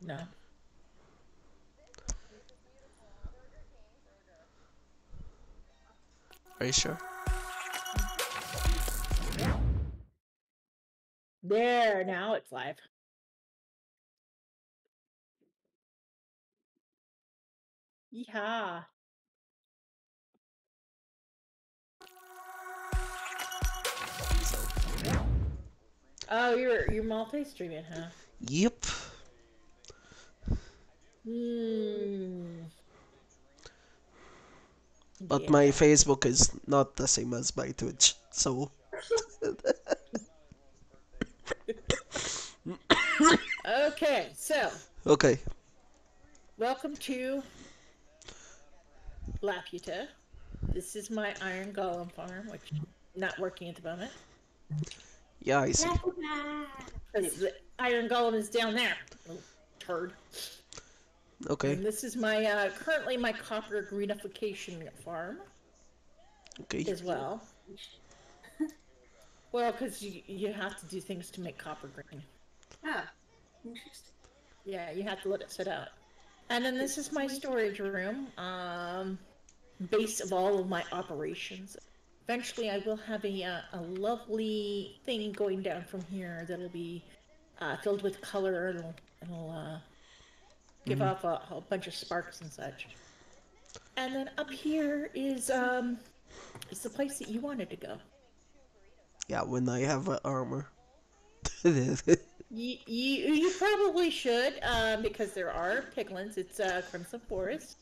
No. Are you sure? There, now it's live. Yeehaw. Oh, you're you're multi-streaming, huh? Yep. Hmm. But Yeah. my Facebook is not the same as my Twitch, so Okay, so okay. welcome to Laputa. This is my iron golem farm, which not working at the moment. Yeah, I see. The iron golem is down there. Little turd. Okay, And this is my uh, currently my copper greenification farm okay. as well. Well, because you, you have to do things to make copper green. Ah, interesting. Yeah, you have to let it sit out. And then this is my storage room, um, base of all of my operations. Eventually, I will have a, uh, a lovely thing going down from here that'll be uh, filled with color and it'll, it'll uh, give off a, a bunch of sparks and such. And then up here is um, is the place that you wanted to go. Yeah, when I have uh, armor. You, you, you probably should, um, because there are piglins. It's uh, Crimson Forest.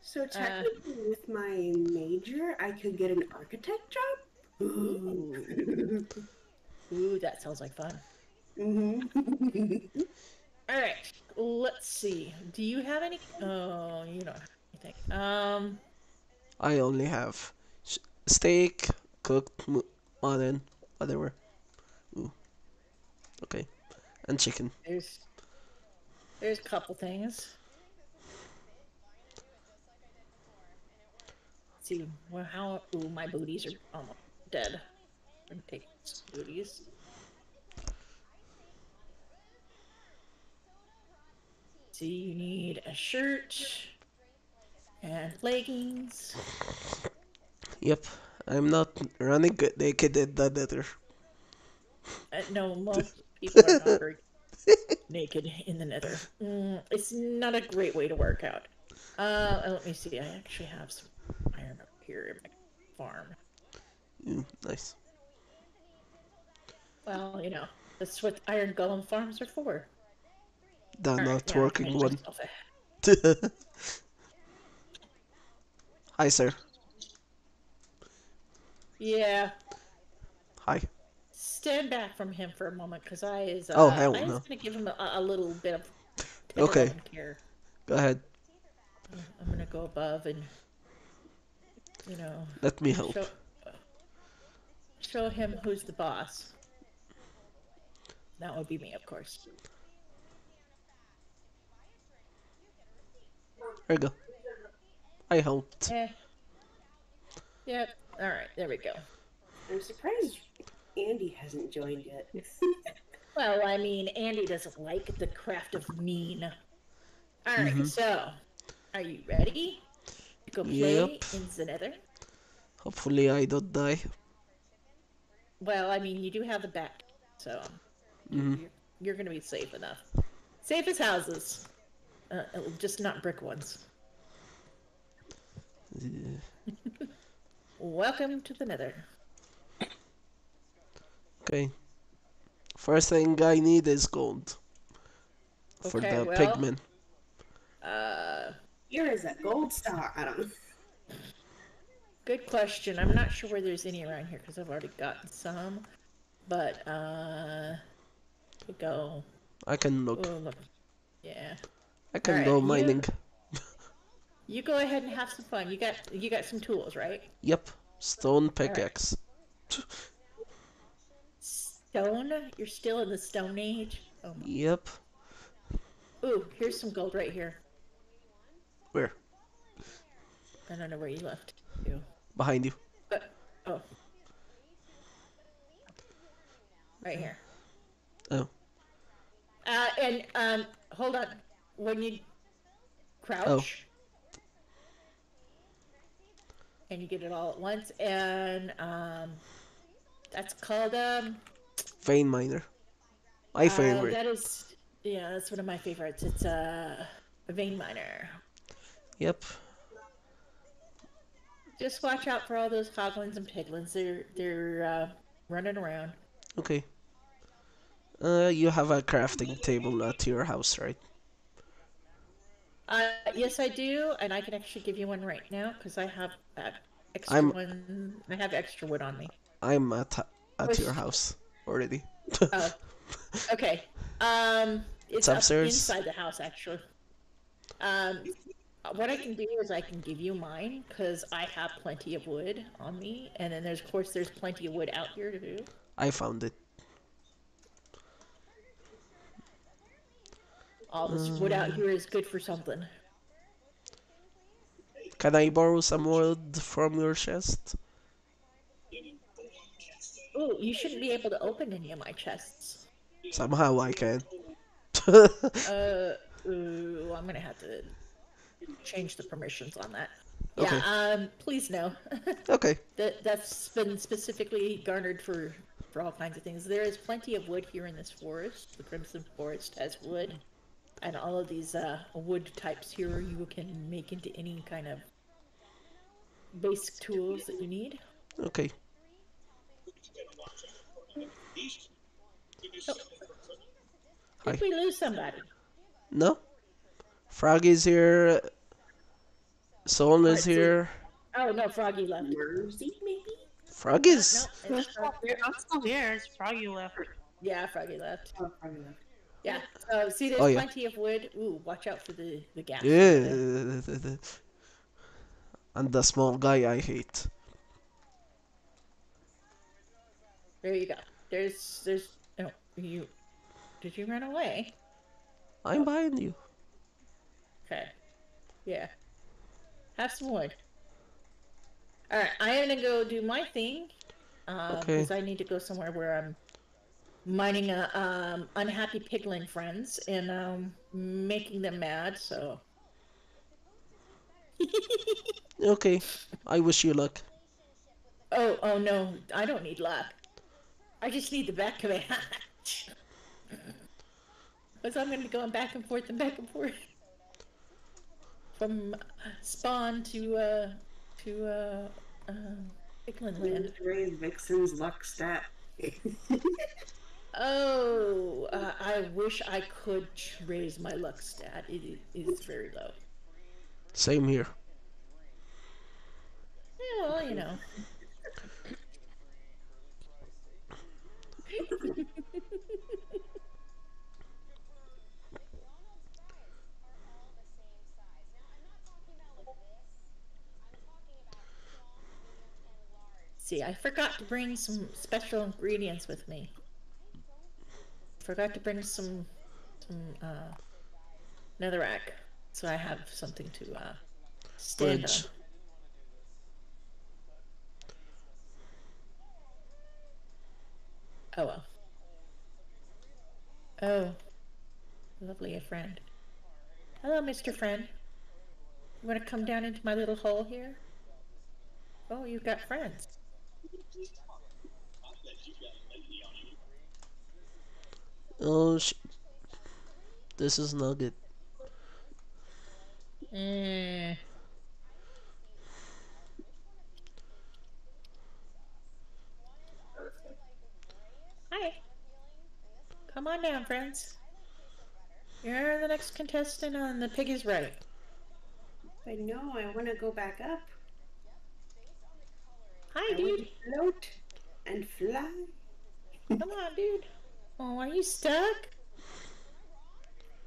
So technically, with my major, I could get an architect job. Ooh. Ooh, that sounds like fun. hmm All right, let's see. Do you have any? Oh, you don't have anything. Um, I only have sh- steak, cooked mu- mutton, whatever. Ooh. Okay. And chicken. there's there's a couple things. Let's see, well, how? Ooh, my booties are almost dead. I'm some booties. So you need a shirt and leggings. Yep. I'm not running naked in the nether. Uh, no, most people are not very naked in the nether. Mm, it's not a great way to work out. Uh, let me see. I actually have some iron up here in my farm. Mm, nice. Well, you know, that's what iron golem farms are for. The not I'll working make one. Hi, sir. Yeah, Hi. stand back from him for a moment, because I is. Uh, Oh, hell I no. was gonna give him a, a little bit of. Okay. Care. Go ahead. I'm gonna go above and, you know, Let me help. show, show him who's the boss. That would be me, of course. There you go. I helped. Eh. Yep. All right. There we go. I'm surprised Andy hasn't joined yet. Well, I mean, Andy doesn't like the craft of mean. All right, So, are you ready to go play Yep. in the Nether? Hopefully I don't die. Well, I mean, you do have the bat, so Mhm. you're, you're going to be safe enough. Safe as houses, uh, uh, just not brick ones. Welcome to the Nether. Okay. First thing I need is gold. For Okay, the well- pigmen. Uh, Here is a gold star. I don't know. good question. I'm not sure where there's any around here because I've already gotten some. But uh, we go. I can look. Oh, look. Yeah. I can alright, go mining. You go ahead and have some fun. You got you got some tools, right? Yep. Stone pickaxe. Stone. You're still in the Stone Age. Oh my. Yep. Ooh, here's some gold right here. Where? I don't know where you left. You. Behind you. But oh. Right here. Oh. Uh, and um, hold on. When you crouch, and you get it all at once, and um, that's called um. Vein miner. My uh, favorite. that is, yeah, that's one of my favorites. It's uh, a vein miner. Yep. Just watch out for all those hoglins and piglins. They're they're uh, running around. Okay. Uh, you have a crafting table at your house, right? Uh, yes, I do, and I can actually give you one right now because I have that extra I'm- one. I have extra wood on me. I'm at at Which- your house already. Oh, okay. Um, it's, It's up upstairs? inside the house, actually. Um, what I can do is I can give you mine because I have plenty of wood on me, and then there's, of course, there's plenty of wood out here too. I found it. All this wood out here is good for something. Can I borrow some wood from your chest? Oh, you shouldn't be able to open any of my chests. Somehow I can. Uh, ooh, I'm gonna have to change the permissions on that. Okay. Yeah, um, please no. okay. that that's been specifically garnered for for all kinds of things. There is plenty of wood here in this forest. The Crimson Forest has wood, and all of these uh, wood types here you can make into any kind of basic tools that you need. Okay. Hi. Did we lose somebody? No? Froggy's here. Soul is here. Oh no, Froggy left. Mersey, maybe? Froggy's. No, it's Frog- I'm still here. It's Froggy left. yeah, Froggy left. Oh, probably left. Yeah. So see, there's Oh, yeah. plenty of wood. Ooh, watch out for the the gas. Yeah. And the small guy I hate. There you go. There's there's oh you. Did you run away? I'm behind you. Okay. Yeah. Have some wood. Alright, I am gonna go do my thing. Um, Okay. because I need to go somewhere where I'm mining uh, um unhappy piglin friends and um making them mad, so Okay. I wish you luck. Oh oh no, I don't need luck. I just need the back of a hatch. Because I'm gonna be going back and forth and back and forth. From spawn to uh to uh uh Piglin land. Raise Vixen's luck stat. Oh, uh, I wish I could raise my luck stat. It is very low. Same here. Yeah, well, you know. See, I forgot to bring some special ingredients with me. Forgot to bring some some uh netherrack, so I have something to uh stand Bridge. on. Oh well. Oh, lovely a friend. Hello, Mr. Friend. You want to come down into my little hole here? Oh, you've got friends. Oh, sh- this is not good. Eh. Hi. Come on down, friends. You're the next contestant on The Pig is Right. I know, I want to go back up. Hi, I want dude. to float and fly. Come on, dude. Oh, are you stuck?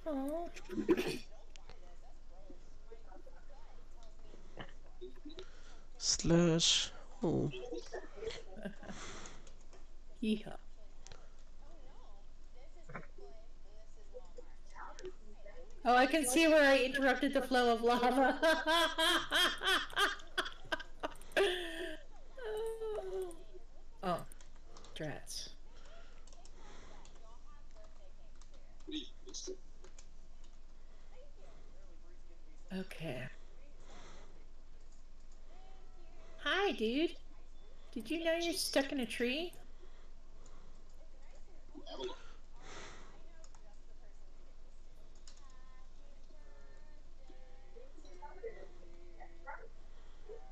Oh. Slash. Oh. Yeehaw. Oh, I can see where I interrupted the flow of lava. oh, drats. Okay. Hi, dude. Did you know you're stuck in a tree?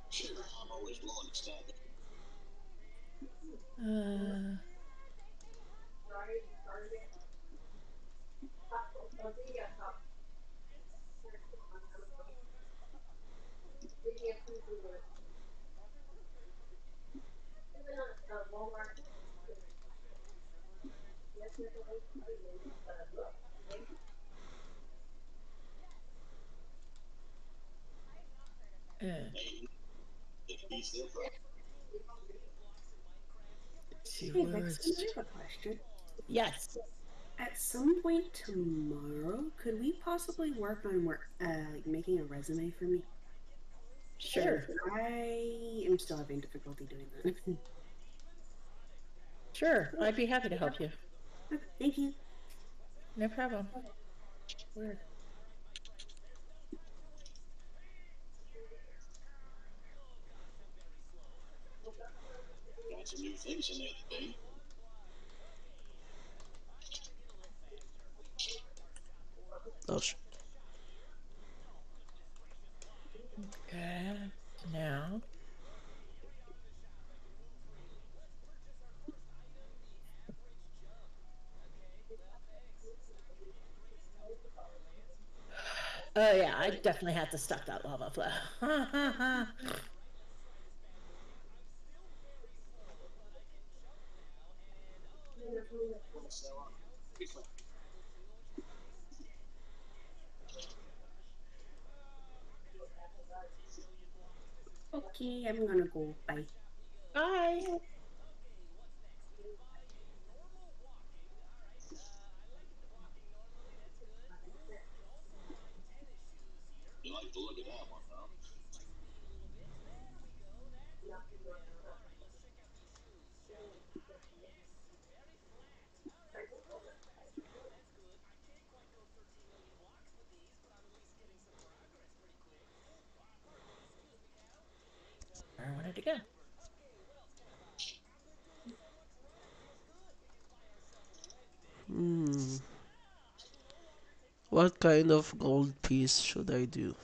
Sure, I'm always willing to stop it. Uh, If he's there for see Hey, Vixen, it's- have a question. Yes. At some point tomorrow, could we possibly work on work, uh, like making a resume for me? Sure. I am still having difficulty doing that. Sure. I'd be happy to help you. Thank you. No problem. Where? got some new things in there today. Oh, Okay. Now. Oh yeah, I definitely had to stop that lava flow. Okay, I'm gonna go. Bye. Bye. You like to look at that one, huh? Where I wanted to go. hmm. What kind of gold piece should I do?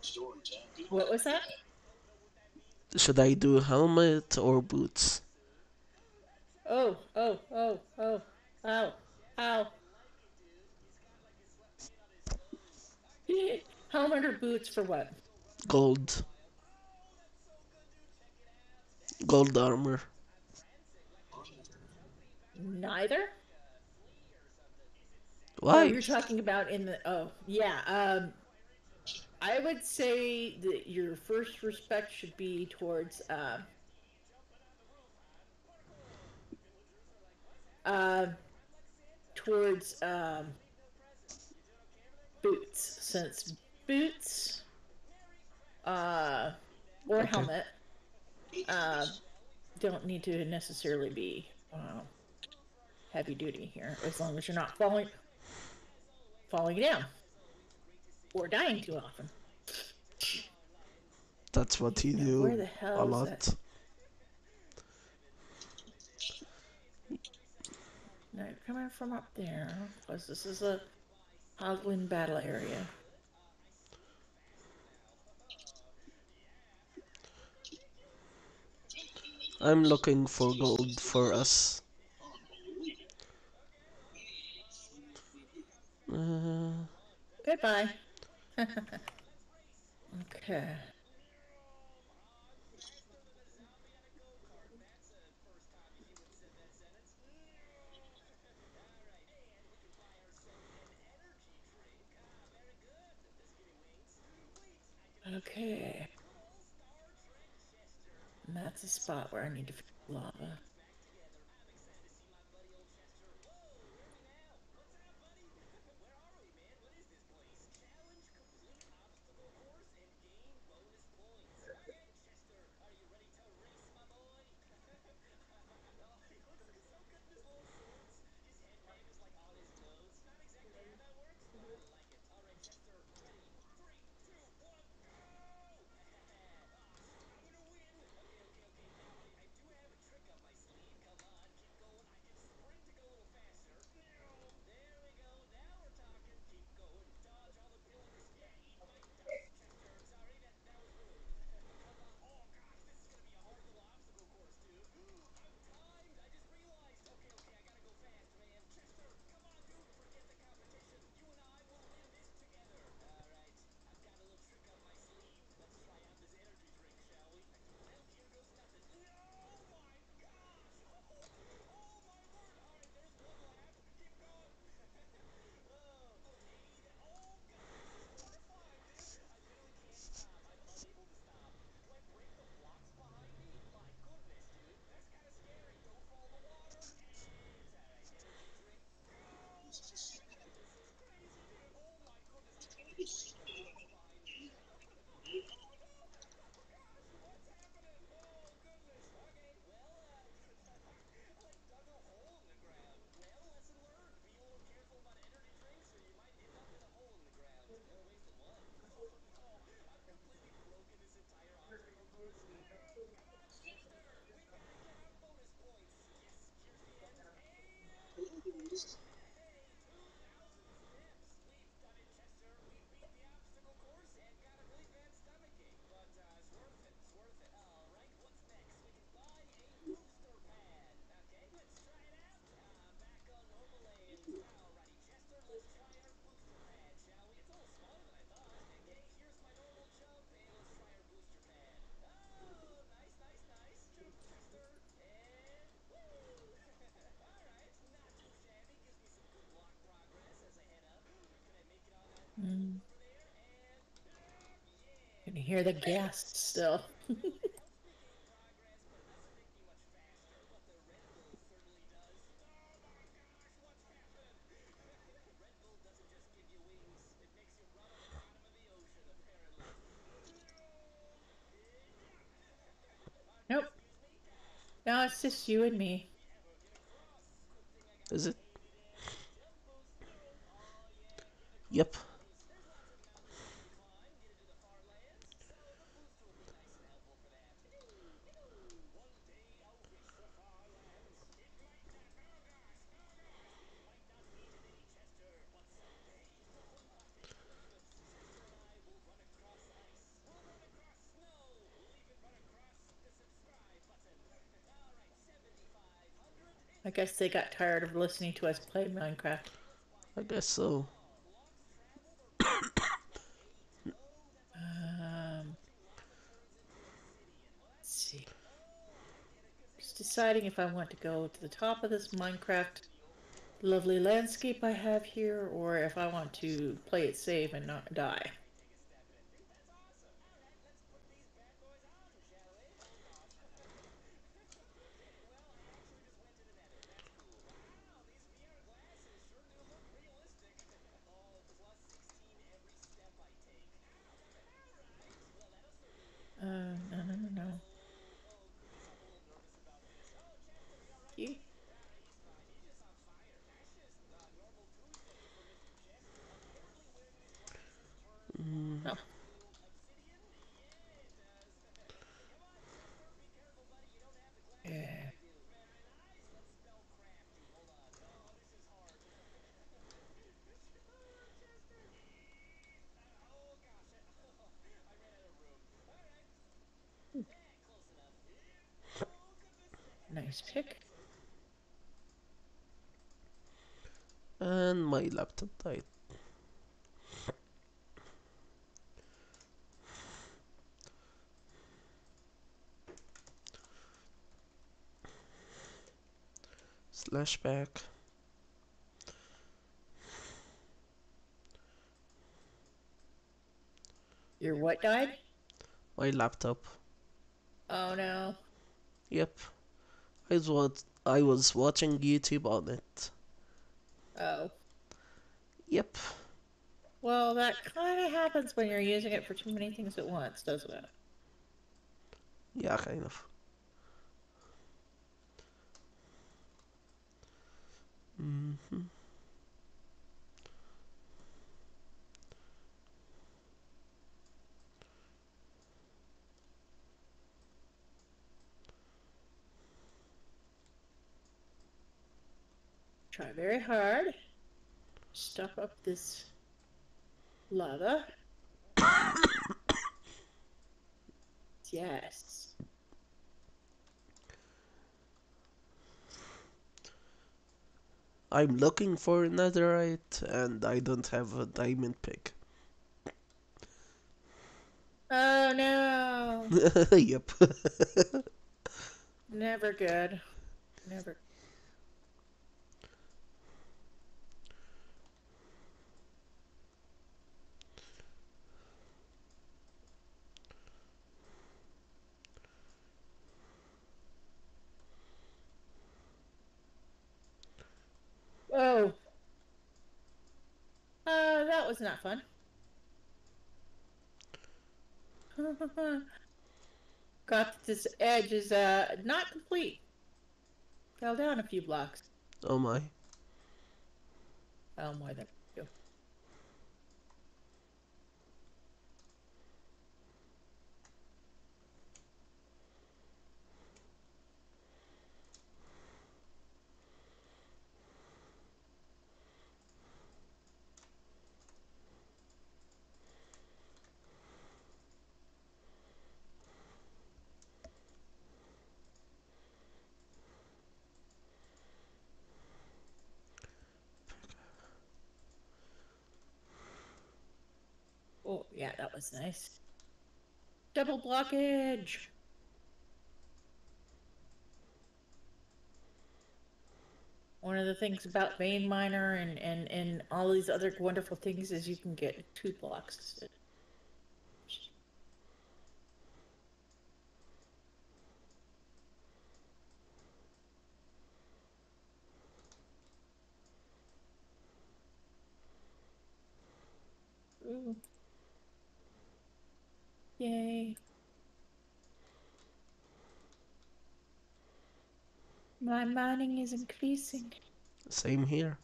Store in town. Good. What was that? Should I do helmet or boots? Oh, oh, oh, oh, ow, ow. Helmet or boots for what? Gold. Gold armor. Neither. Why? Oh, Why? you're talking about in the. Oh, yeah. Um, I would say that your first respect should be towards. Uh, uh, towards um, boots, since boots, uh, or Okay. helmet, don't need to necessarily be uh, heavy duty here, as long as you're not falling falling down or dying too often. That's what he Now, do where the hell a lot. that? No, you're coming from up there, because this is a Hoglin battle area. I'm looking for gold for us. Uh, Goodbye. okay. Okay. That's a spot where I need to lava. Hear the gas still? nope. Now it's just you and me. Is it? Yep. I guess they got tired of listening to us play Minecraft. I guess so. Um, let's see. Just deciding if I want to go to the top of this Minecraft lovely landscape I have here, or if I want to play it safe and not die. Uh, no, no, no, no. You? Oh. Yeah. Nice pick. And my laptop died. Slash back. Your what died? My laptop. Oh no. Yep. I was I was watching YouTube on it. Oh. Yep. Well, that kind of happens when you're using it for too many things at once, doesn't it? Yeah, kind of. hmm Try very hard. Stuff up this lava. yes. I'm looking for netherite and I don't have a diamond pick. Oh no. yep. Never good. Never. Oh. Uh, that was not fun. Got that this edge is uh not complete. Fell down a few blocks. oh my. Oh, my. than two. Oh, yeah, that was nice. Double blockage. One of the things about Vein Miner and, and, and all these other wonderful things is you can get two blocks. Ooh. Yay. My mining is increasing. Same here.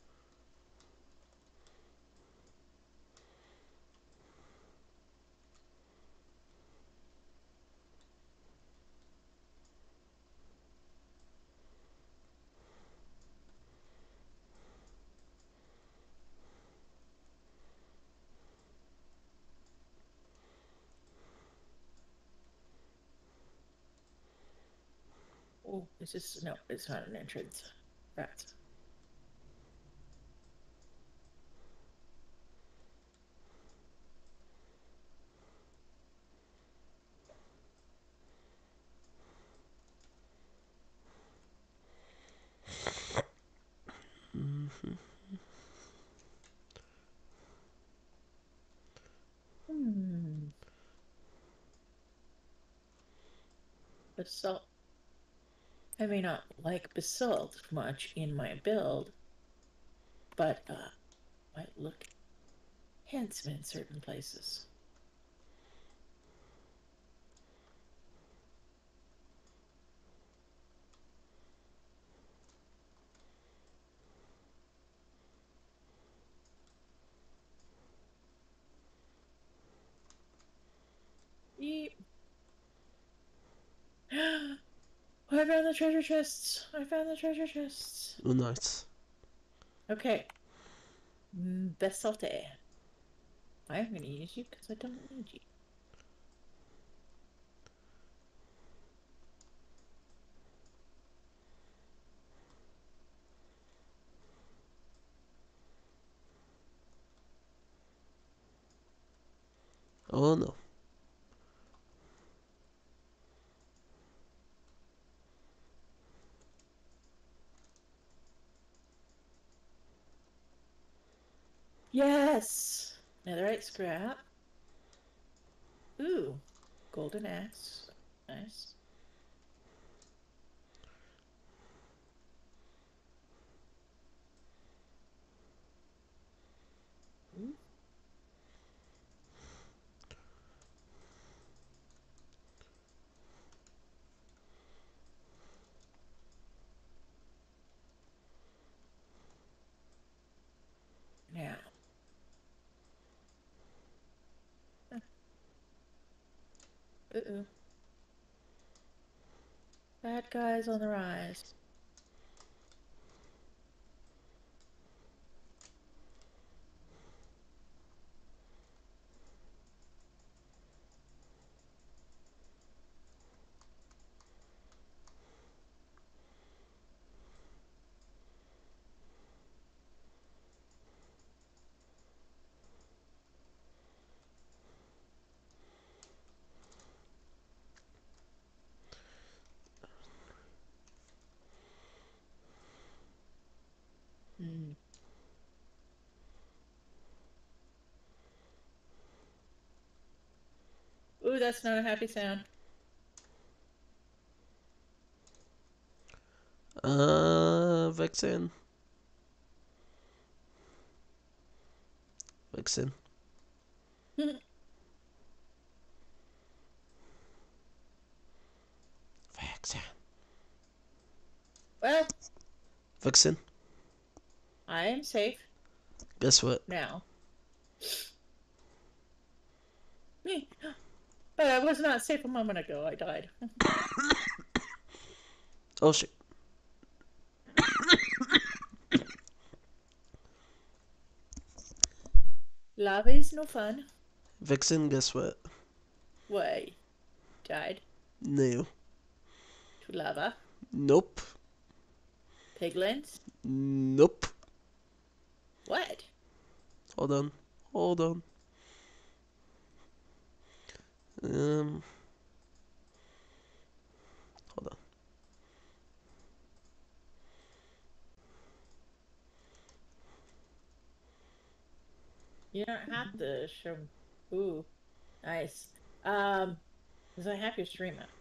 Oh, is this no? It's not an entrance. Rats. Hmm. Basalt. I may not like basalt much in my build, but uh, might look handsome in certain places. Yeep. I found the treasure chests. I found the treasure chests. Oh, nice. Okay. Mm, Basalt. I'm gonna use you because I don't need you. Oh no. Yes! Netherite scrap. Ooh. Golden axe. Nice. Ooh. Now. Uh-oh. Bad guys on the rise. Hmm. Ooh, that's not a happy sound. Uh, Vexen. Vexen. Vexen. Well, Vexen. I am safe Guess what? now. Me. But I was not safe a moment ago. I died. Oh shit. Lava is no fun. Vixen, guess what? Why? Died No. to lava. Nope. Piglins. Nope. What? Hold on. Hold on. Um, hold on. You don't have to show. Ooh, nice. Um, because I have your stream up.